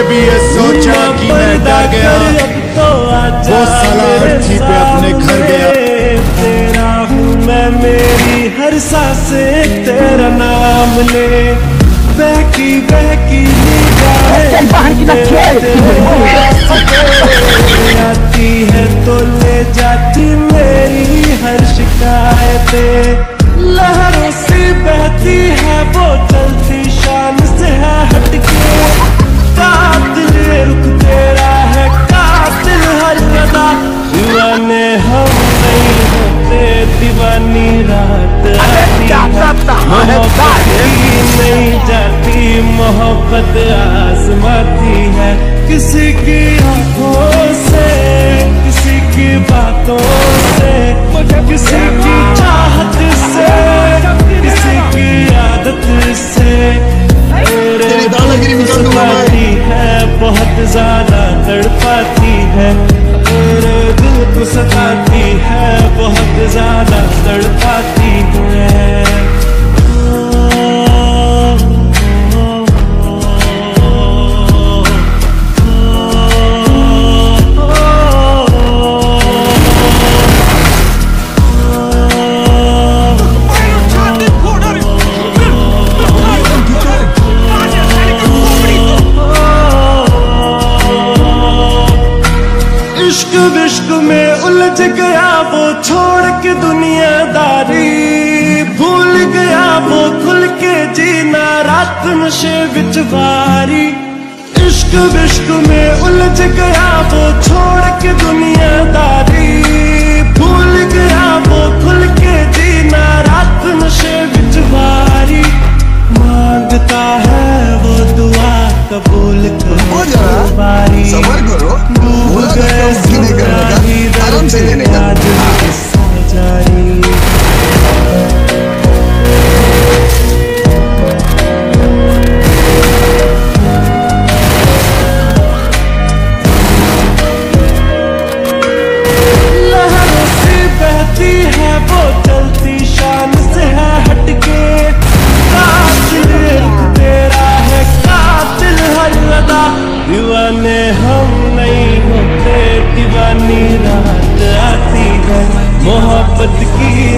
मैंने भी ये सोचा कि मैं डर गया। तो वो सलार्थी पे अपने घर गया। तेरा हूँ मैं मेरी हर सांसे तेरा नाम ले। बहकी बहकी आती रात मोहब्बत नहीं जाती मोहब्बत आसमाती है। किसी की आँखों से किसी की बातों से किसी की चाहत से किसी की आदत से। मेरे दिल है बहुत ज़्यादा तड़पाती है। मेरे दिल को सताती है बहुत ज़्यादा तड़पाती है इश्क विश्क में उलझ गया वो छोड़ के दुनियादारी। भूल गया वो खुल के जीना रात नशे विच वारी। इश्क विश्क में उलझ गया वो छोड़ के दुनियादारी। भूल गया वो खुल के जीना रात नशे विच वारी। माँगता है वो दुआ कबूल मोहब्बत